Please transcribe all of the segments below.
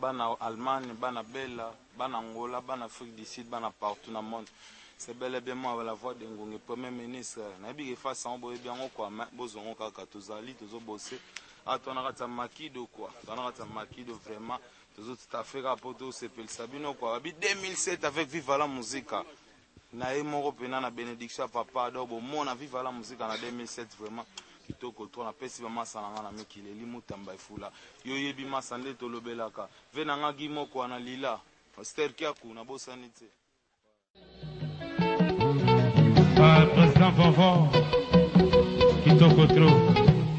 bana Allemagne, bana Bella, bana Angola, bana Afrique du Sud, bana partout na monde, c'est bel et bien moi la voix de Ngungi premier ministre, nayebi que face yango boyebi yango quoi mais bozwa yango kaka, tozali tozo bosser, awa toza na kati ya makido quoi, toza na kati ya makido vraiment, tozo tout à fait kaka po tosepelisa bino quoi, babi 2007 avec viva la musica. Na ye moko pena na benediction ya papa donc bo mona viva la musica na 2007 vraiment kitoko trop na pesi ba masa na nga na mikili eli mutamba efula yo yebi masa nde to lobelaka ve na nga guy mokua na lila sterkiaku na bosani tse ah, president vovon kitoko trop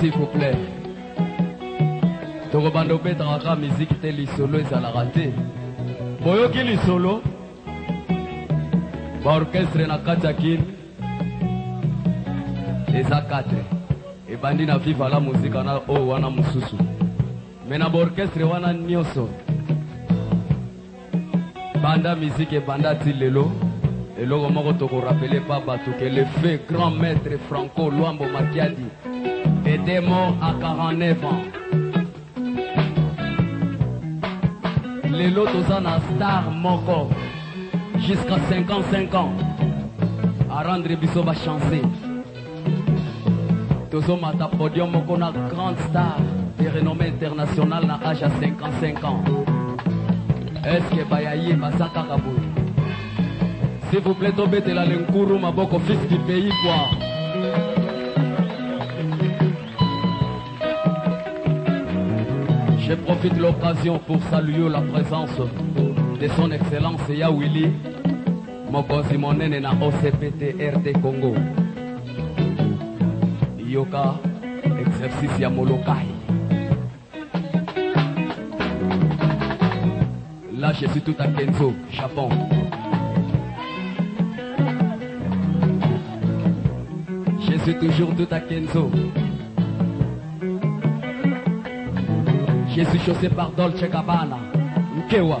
s'il vous plaît tokobanda obetaka kaka miziki te lisolo ezalaka te boyoki lisolo baorkestre na kati ya kin eza 4 ebandi na viva la muzika na oyo wana mosusu me na baorkestre wana nyonso Banda musique ebanda ti lelo eloko moko toko rappeler pa batu que le feu grand maître Franco Luambo Makiadi était mort à 49 ans. Lelo toza na star moko jusqu'à 55 ans à rendre biso ba chances. tozomata podium moko na grande star de renommée internationale na age ya 55 ans eske baya ye baza kaka boye s'il vous plaît tobetela le nkuru maboko fils du pays quoi Je profite l'occasion pour saluer la présence de son Excellence Yawili, Mokonzi monene na OCPT RD Congo. Yoka exercice ya Molokai. Là, je suis tout à Kenzo, Japon. Je suis toujours tout à Kenzo. Je suis chaussé par Dolce Gabbana, Nkewa.